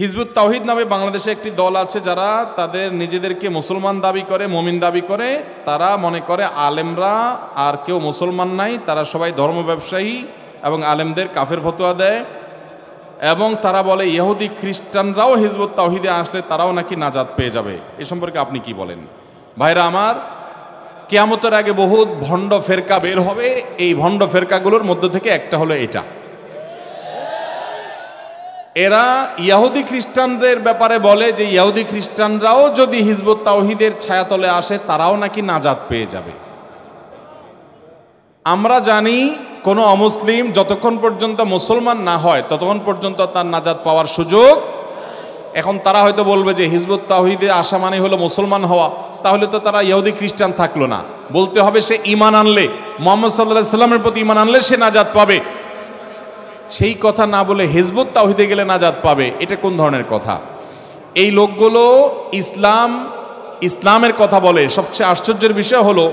Hizb ut তাওহিদ নামে বাংলাদেশে একটি দল আছে যারা তাদের নিজেদেরকে মুসলমান দাবি করে, মমিন দাবি করে। তারা মনে করে আলেমরা আর কেউ মুসলমান নাই, তারা সবাই ধর্ম ব্যবসায়ী এবং আলেমদের কাফের ফতোয়া দেয়। এবং তারা বলে, ইহুদি খ্রিস্টানরাও হিজবুত তাওহিদে আসলে তারাও নাকি নাজাদ পেয়ে যাবে। এ সম্পর্কে আপনি কি বলেন? ভাইরা আমার, কেয়ামতের আগে বহুত ভণ্ড ফেরকা বের হবে। এই ভণ্ড ফেরকাগুলোর মধ্য থেকে একটা হলো এটা। এরা ইয়াহুদি খ্রিস্টানদের ব্যাপারে বলে যে ইয়াহুদি খ্রিস্টানরাও যদি হিজবুত তাওহিদের ছায়াতলে আসে, তারাও নাকি নাজাদ পেয়ে যাবে। আমরা জানি কোনো অমুসলিম যতক্ষণ পর্যন্ত মুসলমান না হয়, ততক্ষণ পর্যন্ত তার নাজাদ পাওয়ার সুযোগ এখন তারা হয়তো বলবে যে হিজবুত তাওহিদে আসা মানে হলো মুসলমান হওয়া। তাহলে তো তারা ইহুদি খ্রিস্টান থাকল না। বলতে হবে সে ইমান আনলে, মোহাম্মদ সাল্লাহ সাল্লামের প্রতি ইমান আনলে সে নাজাদ পাবে। সেই কথা না বলে হিজবুত তাওহিদে গেলে নাজাদ পাবে, এটা কোন ধরনের কথা? এই লোকগুলো ইসলাম, ইসলামের কথা বলে। সবচেয়ে আশ্চর্যের বিষয় হলো,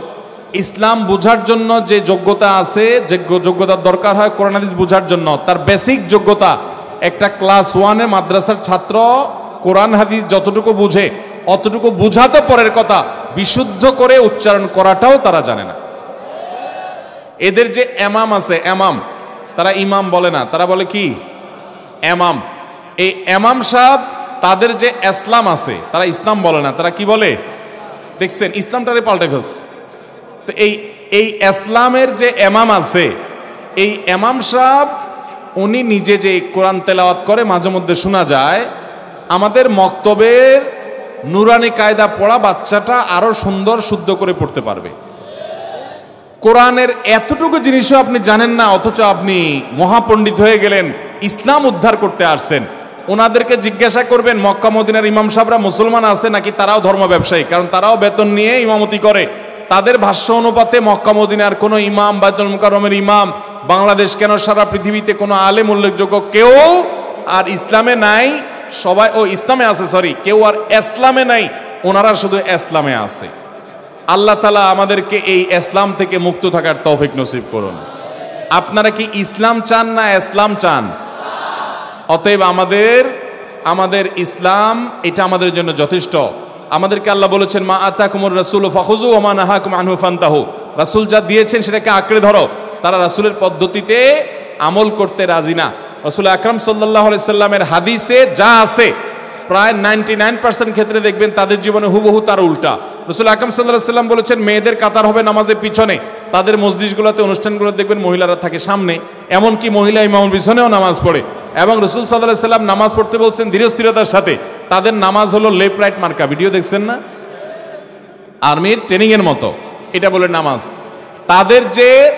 ইসলাম বোঝার জন্য যে যোগ্যতা আছে, যে যোগ্যতার দরকার হয় কোরআন হাদিস বোঝার জন্য, তার বেসিক যোগ্যতা, একটা ক্লাস ওয়ানে মাদ্রাসার ছাত্র কোরআন হাদিস যতটুকু বুঝে, অতটুকু বুঝা তো পরের কথা, বিশুদ্ধ করে উচ্চারণ করাটাও তারা জানে না। এদের যে এমাম আছে, এমাম তারা ইমাম বলে না, তারা বলে কি? এমাম। এই এমাম সাহেব তাদের যে ইসলাম আছে, তারা ইসলাম বলে না, তারা কি বলে? দেখছেন, ইসলামটারে পাল্টে ফেলছে। তো এই এই ইসলামের যে এমাম আছে, এই এমাম সাহেব, উনি নিজে যে কোরআন তেলাওয়াত করে, মাঝে মধ্যে শোনা যায়, আমাদের মক্তবের নুরানি কায়দা পড়া বাচ্চাটা আরও সুন্দর, শুদ্ধ করে পড়তে পারবে। কোরআনের এতটুকু জিনিসও আপনি জানেন না, অথচ আপনি মহাপণ্ডিত হয়ে গেলেন, ইসলাম উদ্ধার করতে আসছেন। ওনাদেরকে জিজ্ঞাসা করবেন, মক্কা মদিনার ইমাম সাহেবরা মুসলমান আছে নাকি তারাও ধর্ম ব্যবসায়ী? কারণ তারাও বেতন নিয়ে ইমামতি করে। তাদের ভাষ্য অনুপাতে মক্কা মদিনার কোনো ইমাম বাইতুল মুকাররমের ইমাম, বাংলাদেশ কেন সারা পৃথিবীতে কোনো আলেম উল্লেখযোগ্য কেউ আর ইসলামে নাই? সবাই, ও ইসলামে আছে সরি কেউ আর ইসলামে নাই, ওনারা শুধু ইসলামে আছে। আল্লাহ তালা আমাদেরকে এই ইসলাম থেকে মুক্ত থাকার তৌফিক নসিব করুন। আপনারা কি ইসলাম চান না ইসলাম চান? অতএব আমাদের আমাদের ইসলাম, এটা আমাদের জন্য যথেষ্ট। আমাদেরকে আল্লাহ বলেছেন, মা আতা কুমর রসুল ফাহুজু ওমা নাহা কুম আনহু ফান্তাহু। রাসুল যা দিয়েছেন সেটাকে আঁকড়ে ধরো। তারা রাসুলের পদ্ধতিতে আমল করতে রাজি না। রসুল আকরাম সাল্লাহ সাল্লামের হাদিসে যা আছে, প্রায় নাইনটি নাইন পার্সেন্ট ক্ষেত্রে দেখবেন তাদের জীবনে হুবহু তার উল্টা। রসুল আকরম সাল্লাম বলেছেন, মেয়েদের কাতার হবে নামাজের পিছনে। তাদের মসজিদগুলোতে অনুষ্ঠানগুলো দেখবেন মহিলারা থাকে সামনে। এমনকি মহিলা ইমামের পিছনেও নামাজ পড়ে। এবং রসুল সাল্লাহ সাল্লাম নামাজ পড়তে বলছেন ধীরস্থিরতার সাথে। তাদের নামাজ হলো লেফট রাইট মার্কা। ভিডিও দেখছেন না? আর্মির ট্রেনিংয়ের মতো। এটা বলে নামাজ। তাদের যে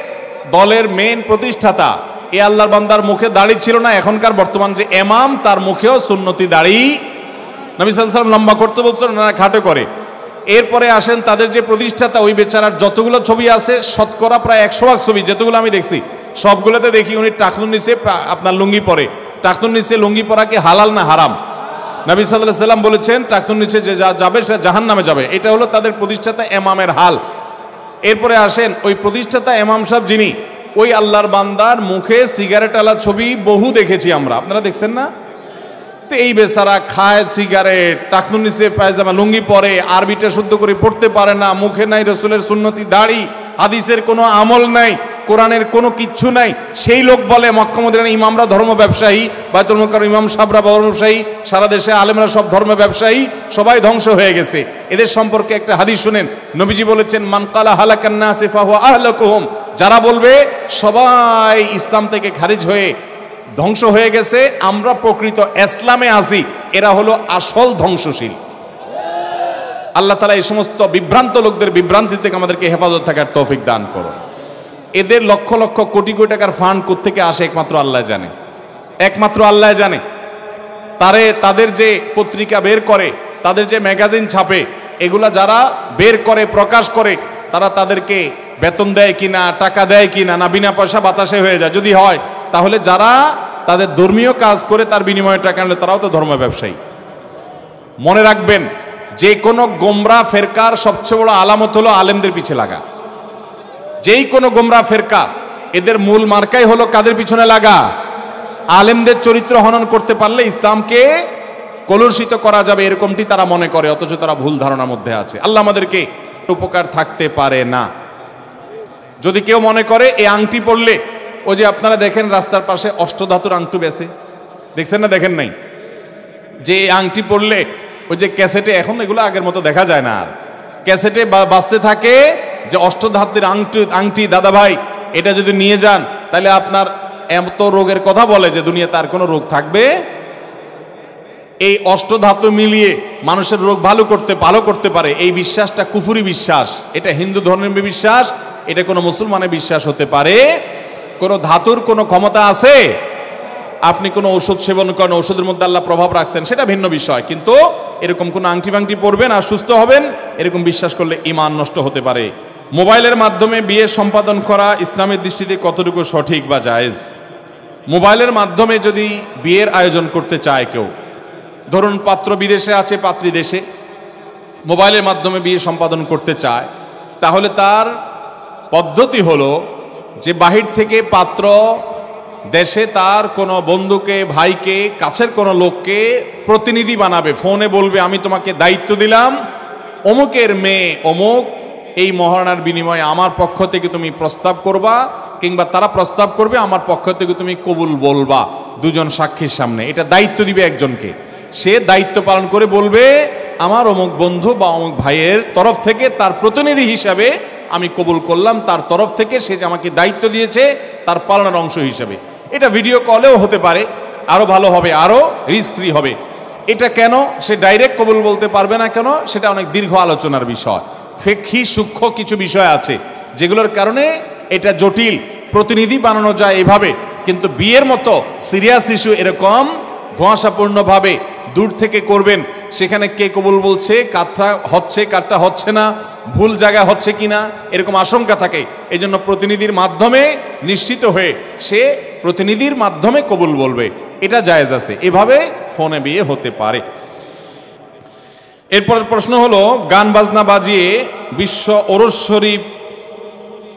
দলের মেন প্রতিষ্ঠাতা, এ আল্লাহর বান্দার মুখে দাড়ি ছিল না। এখনকার বর্তমান যে এমাম তার মুখেও সুন্নতি দাড়ি। নবী সাল্লাম লম্বা করতে বলছেন, ওনারা খাটো করে। এরপরে আসেন তাদের যে প্রতিষ্ঠাতা, ওই বেচারার যতগুলো ছবি আছে, শতকরা প্রায় একশো ভাগ ছবি যেতগুলো আমি দেখছি, সবগুলোতে দেখি উনি টাকনুর নিচে আপনার লুঙ্গি পরে। টাকনুর নিচে লুঙ্গি পরা কি হালাল না হারাম? নবী সাল্লাহ সাল্লাম বলেছেন, টাকনুর নিচে যে যা যাবে, সেটা জাহান নামে যাবে। এটা হলো তাদের প্রতিষ্ঠাতা এমামের হাল। এরপরে আসেন ওই প্রতিষ্ঠাতা এমাম সাহেব যিনি, ওই আল্লাহর বান্দার মুখে সিগারেট আলা ছবি বহু দেখেছি আমরা। আপনারা দেখছেন না? তো এই বেচারা খায় সিগারেট টাকনুর নিচে পায়জামা, লুঙ্গি পরে, আরবিটা শুদ্ধ করে পড়তে পারে না, মুখে নাই রসুলের সুন্নতি, দাড়ি, হাদিসের কোনো আমল নাই, কোরআনের কোনো কিচ্ছু নাই। সেই লোক বলে মক্কামদিনের ইমামরা ধর্ম ব্যবসায়ী, বাইতুল মক্কার ইমাম সাবরা ধর্ম ব্যবসায়ী, সারা দেশে আলেমরা সব ধর্ম ব্যবসায়ী, সবাই ধ্বংস হয়ে গেছে। এদের সম্পর্কে একটা হাদিস শুনেন, নবীজি বলেছেন মানকালা হালাকান্না সিফাহু আহলাকুহুম। যারা বলবে, সবাই ইসলাম থেকে খারিজ হয়ে ধ্বংস হয়ে গেছে, আমরা প্রকৃত ইসলামে আছি, এরা হলো আসল ধ্বংসশীল। আল্লাহ তালা এই সমস্ত বিভ্রান্ত লোকদের বিভ্রান্তি থেকে আমাদেরকে হেফাজত থাকার তৌফিক দান করো এদের লক্ষ লক্ষ কোটি কোটি টাকার ফান্ড থেকে আসে একমাত্র আল্লাহ জানে। একমাত্র আল্লাহ জানে। তারে, তাদের যে পত্রিকা বের করে, তাদের যে ম্যাগাজিন ছাপে, এগুলা যারা বের করে, প্রকাশ করে, তারা তাদেরকে বেতন দেয় কিনা, টাকা দেয় কিনা, না বিনা পয়সা বাতাসে হয়ে যায়। যদি হয়, তাহলে যারা তাদের ধর্মীয় কাজ করে তার বিনিময়ে টাকা আনলে তারাও তো ধর্ম ব্যবসায়ী। মনে রাখবেন, যে কোনো গোমরা, ফেরকার সবচেয়ে বড় আলামত হলো আলেমদের পিছে লাগা। যেই কোনো গোমরা, ফেরকা, এদের মূল মার্কাই হলো কাদের পিছনে লাগা? আলেমদের চরিত্র হনন করতে পারলে ইসলামকে কলুষিত করা যাবে, এরকমটি তারা মনে করে, অথচ তারা ভুল ধারণার মধ্যে আছে। আল্লাহ আমাদেরকে উপকার থাকতে পারে না। যদি কেউ মনে করে এই আংটি পড়লে ওই যে আপনারা দেখেন রাস্তার পাশে অষ্টধাতুর আংটু বেছে। দেখছেন না? দেখেন নাই? যে আংটি পড়লে ওই যে ক্যাসেটে, এখন এগুলো আগের মতো দেখা যায় না আর। ক্যাসেটে বা- বাজতে থাকে যে অষ্টধাতুর আংটি আংটি, দাদা ভাই, এটা যদি নিয়ে যান, তাহলে আপনার এত রোগের কথা বলে যে দুনিয়া তার কোনো রোগ থাকবে? এই অষ্টধাতু মিলিয়ে মানুষের রোগ ভালো করতে ভালো করতে পারে, এই বিশ্বাসটা কুফুরি বিশ্বাস। এটা হিন্দু ধর্মের বিশ্বাস, এটা কোনো মুসলমানের বিশ্বাস হতে পারে। কোনো ধাতুর কোনো ক্ষমতা আছে? আপনি কোনো ওষুধ সেবন করেন ওষুধের মধ্যে আল্লাহ প্রভাব রাখছেন, সেটা ভিন্ন বিষয়। কিন্তু এরকম কোনো আংটি ফাংটি পরবেন আর সুস্থ হবেন, এরকম বিশ্বাস করলে ইমান নষ্ট হতে পারে। মোবাইলের মাধ্যমে বিয়ে সম্পাদন করা ইসলামের দৃষ্টিতে কতটুকু সঠিক বা জায়েজ? মোবাইলের মাধ্যমে যদি বিয়ের আয়োজন করতে চায় কেউ, ধরুন পাত্র বিদেশে আছে, পাত্রী দেশে, মোবাইলের মাধ্যমে বিয়ে সম্পাদন করতে চায়, তাহলে তার পদ্ধতি হলো যে বাহির থেকে পাত্র দেশে তার কোনো বন্ধুকে, ভাইকে, কাছের কোনো লোককে প্রতিনিধি বানাবে, ফোনে বলবে, আমি তোমাকে দায়িত্ব দিলাম, অমুকের মেয়ে অমুক, এই মহারণার বিনিময়ে আমার পক্ষ থেকে তুমি প্রস্তাব করবা, কিংবা তারা প্রস্তাব করবে, আমার পক্ষ থেকে তুমি কবুল বলবা। দুজন সাক্ষীর সামনে। এটা দায়িত্ব দিবে একজনকে। সে দায়িত্ব পালন করে বলবে, আমার অমুক বন্ধু বা অমুক ভাইয়ের তরফ থেকে তার প্রতিনিধি হিসাবে আমি কবুল করলাম, তার তরফ থেকে সে যে আমাকে দায়িত্ব দিয়েছে, তার পালনার অংশ হিসাবে। এটা ভিডিও কলেও হতে পারে আরও ভালো হবে আরও রিস্ক ফ্রি হবে। এটা কেন? সে ডাইরেক্ট কবুল বলতে পারবে না কেন? সেটা অনেক দীর্ঘ আলোচনার বিষয়। ফেক্ষি সূক্ষ্ম কিছু বিষয় আছে, যেগুলোর কারণে এটা জটিল। প্রতিনিধি বানানো যায় এভাবে, কিন্তু বিয়ের মতো সিরিয়াস ইস্যু এরকম ধোঁয়াশাপূর্ণভাবে দূর থেকে করবেন। সেখানে কে কবুল বলছে কাঠটা হচ্ছে কাঠটা হচ্ছে না, ভুল জায়গা হচ্ছে কিনা, এরকম আশঙ্কা থাকে। এই জন্য প্রতিনিধির মাধ্যমে নিশ্চিত হয়ে সে প্রতিনিধির মাধ্যমে কবুল বলবে। এটা জায়েজ আছে। এভাবে ফোনে বিয়ে হতে পারে। এরপর প্রশ্ন হলো, গান বাজনা বাজিয়ে বিশ্ব ওরস শরীফ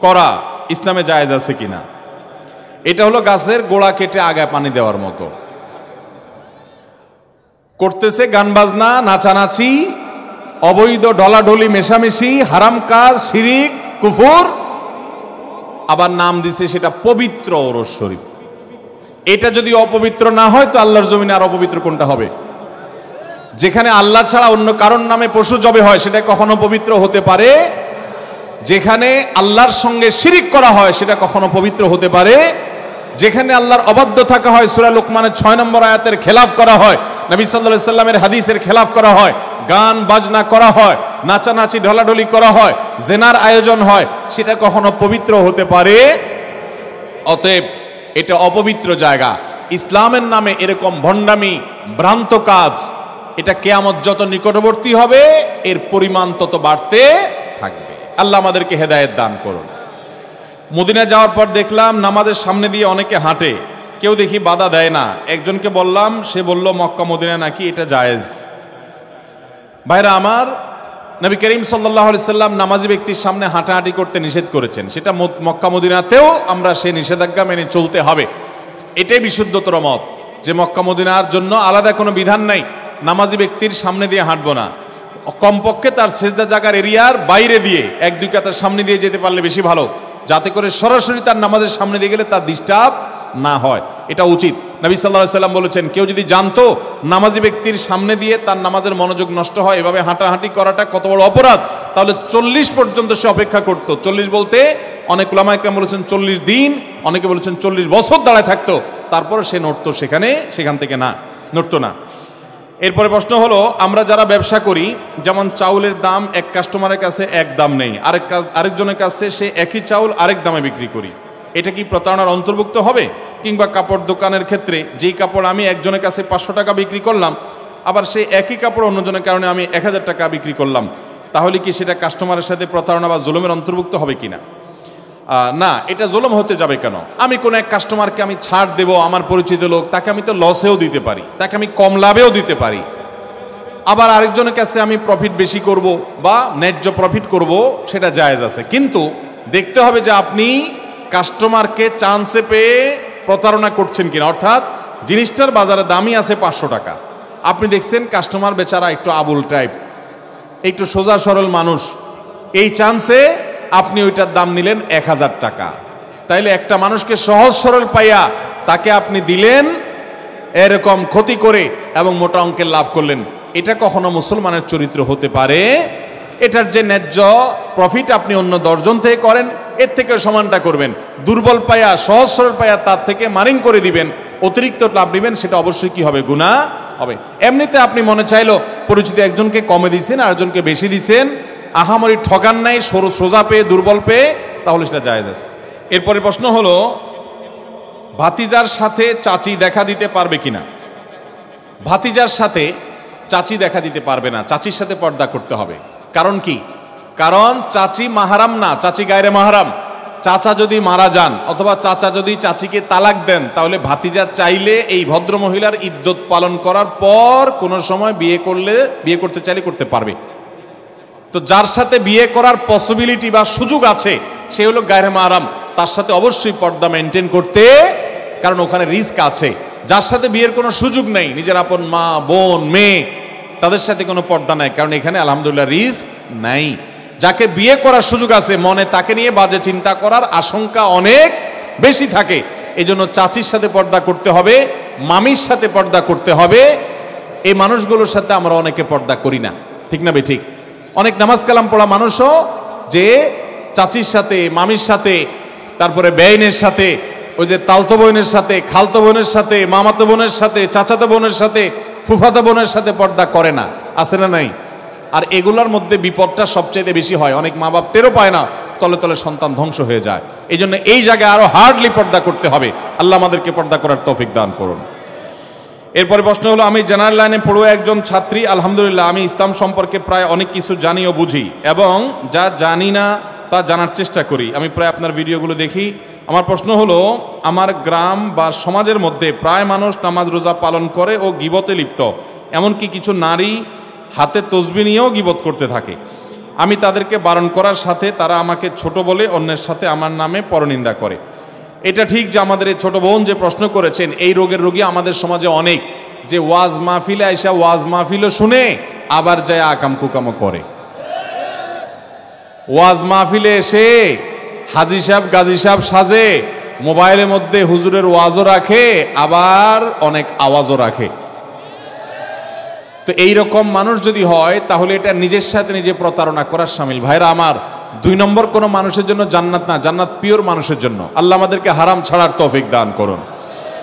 করা ইসলামে জায়েজ আছে কিনা? এটা হলো গাছের গোড়া কেটে আগায় পানি দেওয়ার মতো। করতেছে গান বাজনা, নাচানাচি, অবৈধ ডলাডলি মেশামেশি, হারাম কাজ, শিরিক, কুফুর। আবার নাম দিছে সেটা পবিত্র ওরস শরীফ। এটা যদি অপবিত্র না হয়, তো আল্লাহর জমিনে আর অপবিত্র কোনটা হবে? যেখানে আল্লাহ ছাড়া অন্য কারণ নামে পশু জবে হয়, সেটা কখনো পবিত্র হতে পারে। যেখানে আল্লাহর সঙ্গে শিরিক করা হয়, সেটা কখনো পবিত্র হতে পারে। যেখানে আল্লাহর অবাধ্য থাকা হয়, সুরা লোকমানের ছয় নম্বর আয়াতের খেলাফ করা হয় নবী সাল্লাহ সাল্লামের হাদিসের খেলাফ করা হয়, গান বাজনা করা হয়, নাচানাচি, ঢলাঢলি করা হয়, জেনার আয়োজন হয়, সেটা কখনো পবিত্র হতে পারে? অতএব এটা অপবিত্র জায়গা। ইসলামের নামে এরকম ভণ্ডামি, ভ্রান্ত কাজ, এটা কেয়ামত যত নিকটবর্তী হবে, এর পরিমাণ তত বাড়তে থাকবে। আল্লাহ আমাদেরকে হেদায়েত দান করুন। মদিনা যাওয়ার পর দেখলাম, নামাজের সামনে দিয়ে অনেকে হাঁটে। কেউ দেখি বাধা দেয় না। একজনকে বললাম, সে বলল, মক্কা, মদিনা নাকি এটা জায়েজ। ভাইরা আমার, নবী করিম সাল্লাহ নামাজি ব্যক্তির সামনে হাঁটাহাঁটি করতে নিষেধ করেছেন। সেটা মক্কা, মদিনাতেও আমরা সেই নিষেধাজ্ঞা মেনে চলতে হবে। এটাই বিশুদ্ধতর মত যে মক্কা, মদিনার জন্য আলাদা কোনো বিধান নাই। নামাজি ব্যক্তির সামনে দিয়ে হাঁটবো না। কমপক্ষে তার সেজদা জাগার এরিয়ার বাইরে দিয়ে এক দুই কাতার সামনে দিয়ে যেতে পারলে বেশি ভালো। যাতে করে সরাসরি তার নামাজের সামনে দিয়ে গেলে তার ডিস্টার্ব না হয়। এটা উচিত। নবী সাল্লাহ সাল্লাম বলেছেন, কেউ যদি জানতো নামাজি ব্যক্তির সামনে দিয়ে তার নামাজের মনোযোগ নষ্ট হয়, এভাবে হাঁটাহাঁটি করাটা কত বড় অপরাধ, তাহলে চল্লিশ পর্যন্ত সে অপেক্ষা করতো। চল্লিশ বলতে অনেক লামাইকাম বলেছেন চল্লিশ দিন, অনেকে বলেছেন চল্লিশ বছর দাঁড়ায় থাকতো। তারপরে সে নড়তো সেখানে, সেখান থেকে না, নড়তো না। এরপরে প্রশ্ন হলো, আমরা যারা ব্যবসা করি, যেমন চাউলের দাম এক কাস্টমারের কাছে এক দাম নেই, আরেক কাজ, আরেকজনের কাছে সে একই চাউল আরেক দামে বিক্রি করি। এটা কি প্রতারণার অন্তর্ভুক্ত হবে? কিংবা কাপড় দোকানের ক্ষেত্রে যেই কাপড় আমি একজনের কাছে পাঁচশো টাকা বিক্রি করলাম আবার সেই একই কাপড় অন্যজনের কারণে আমি এক হাজার টাকা বিক্রি করলাম তাহলে কি সেটা কাস্টমারের সাথে প্রতারণা বা জুলুমের অন্তর্ভুক্ত হবে কিনা? আহ, না এটা জুলুম হতে যাবে কেন? আমি কোনো এক কাস্টমারকে আমি ছাড় দেব আমার পরিচিত লোক তাকে আমি তো লসেও দিতে পারি তাকে আমি কম লাভেও দিতে পারি। আবার আরেকজনের কাছে আমি প্রফিট বেশি করব বা ন্যায্য প্রফিট করব সেটা জায়েজ আছে। কিন্তু দেখতে হবে যে আপনি কাস্টমারকে চান্সে পেয়ে প্রতারণা করছেন কিনা? অর্থাৎ জিনিসটার বাজারে দামই আছে পাঁচশো টাকা। আপনি দেখছেন কাস্টমার বেচারা একটু আবুল টাইপ একটু সোজা সরল মানুষ। এই চান্সে আপনি ওইটার দাম নিলেন এক হাজার টাকা। তাইলে একটা মানুষকে সহজ সরল পাইয়া তাকে আপনি দিলেন, এরকম ক্ষতি করে এবং মোটা অঙ্কের লাভ করলেন। এটা কখনো মুসলমানের চরিত্র হতে পারে। এটার যে ন্যায্য প্রফিট আপনি অন্য দশজন থেকে করেন এর থেকে সমানটা করবেন। দুর্বল পায়া, সহজ সরল পায়া তার থেকে মারিং করে দিবেন। অতিরিক্ত লাভ নেবেন, সেটা অবশ্যই কি হবে? গুণা হবে। এমনিতে আপনি মনে চাইলো, পরিচিত একজনকে কমে দিচ্ছেন আরেকজনকে বেশি দিচ্ছেন আহামরি ঠকান নাই, সরু সোজা পেয়ে, দুর্বল পেয়ে, তাহলে সেটা যায় আছে। এরপরে প্রশ্ন হলো, ভাতিজার সাথে চাচি দেখা দিতে পারবে কিনা? ভাতিজার সাথে চাচি দেখা দিতে পারবে না। চাচির সাথে পর্দা করতে হবে। কারণ কি? কারণ চাচি মাহারাম না, চাচি গায়রে মাহারাম। চাচা যদি মারা যান, অথবা চাচা যদি চাচিকে তালাক দেন, তাহলে ভাতিজা চাইলে এই ভদ্র মহিলার ইদ্যত পালন করার পর কোনো সময় বিয়ে করলে, বিয়ে করতে চাইলে করতে পারবে। তো যার সাথে বিয়ে করার পসিবিলিটি বা সুযোগ আছে, সে হলো গায়রে মাহারাম। তার সাথে অবশ্যই পর্দা মেনটেন করতে, কারণ ওখানে রিস্ক আছে। যার সাথে বিয়ের কোনো সুযোগ নেই, নিজের আপন মা, বোন, মেয়ে, তাদের সাথে কোনো পর্দা নাই, কারণ এখানে আলহামদুলিল্লাহ রিস্ক নাই। যাকে বিয়ে করার সুযোগ আছে, মনে তাকে নিয়ে বাজে চিন্তা করার আশঙ্কা অনেক বেশি থাকে। এই জন্য চাচির সাথে পর্দা করতে হবে, মামির সাথে পর্দা করতে হবে। এই মানুষগুলোর সাথে আমরা অনেকে পর্দা করি না। ঠিক না বে ঠিক। অনেক নামাজ কালাম পড়া মানুষও যে চাচির সাথে, মামির সাথে, তারপরে বেইনের সাথে, ওই যে তালতো বোনের সাথে, খালতো বোনের সাথে, মামাতো বোনের সাথে, চাচাতো বোনের সাথে, ফুফাতো বোনের সাথে পর্দা করে না। আছে না নাই? আর এগুলোর মধ্যে বিপদটা সবচেয়ে বেশি হয়। অনেক মা বাপ টেরও পায় না, তলে তলে সন্তান ধ্বংস হয়ে যায়। এই জন্য এই জায়গায় আরও হার্ডলি পর্দা করতে হবে। আল্লাহ আমাদেরকে পর্দা করার তৌফিক দান করুন। এরপরে প্রশ্ন হলো, আমি জেনারেল লাইনে পড়ুয়া একজন ছাত্রী, আলহামদুলিল্লাহ, আমি ইসলাম সম্পর্কে প্রায় অনেক কিছু জানি ও বুঝি এবং যা জানি না তা জানার চেষ্টা করি। আমি প্রায় আপনার ভিডিওগুলো দেখি। আমার প্রশ্ন হলো, আমার গ্রাম বা সমাজের মধ্যে প্রায় মানুষ নামাজ রোজা পালন করে ও গিবতে লিপ্ত। এমনকি কিছু নারী হাতে তসবি নিয়েও গিবত করতে থাকে। আমি তাদেরকে বারণ করার সাথে তারা আমাকে ছোট বলে অন্যের সাথে আমার নামে পরনিন্দা করে। এটা ঠিক যে আমাদের এই ছোট বোন যে প্রশ্ন করেছেন, এই রোগের রোগী আমাদের সমাজে অনেক। যে ওয়াজ মাহফিলে আইসা ওয়াজ মাহফিলও শুনে, আবার যায় আকাম কুকামও করে। ওয়াজ মাহফিলে এসে হাজি সাহেব, গাজী সাহেব সাজে, মোবাইলের মধ্যে হুজুরের ওয়াজও রাখে, আবার অনেক আওয়াজও রাখে। তো এই রকম মানুষ যদি হয়, তাহলে এটা নিজের সাথে নিজে প্রতারণা করার সামিল। ভাইরা আমার, দুই নম্বর কোনো মানুষের জন্য জান্নাত না, জান্নাত পিওর মানুষের জন্য। আল্লাহ আমাদেরকে হারাম ছাড়ার তৌফিক দান করুন।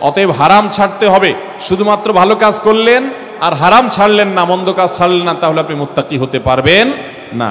অতএব হারাম ছাড়তে হবে, শুধুমাত্র ভালো কাজ করলেন আর হারাম ছাড়লেন না, মন্দ কাজ ছাড়লেন না, তাহলে আপনি মুত্তাকি হতে পারবেন না।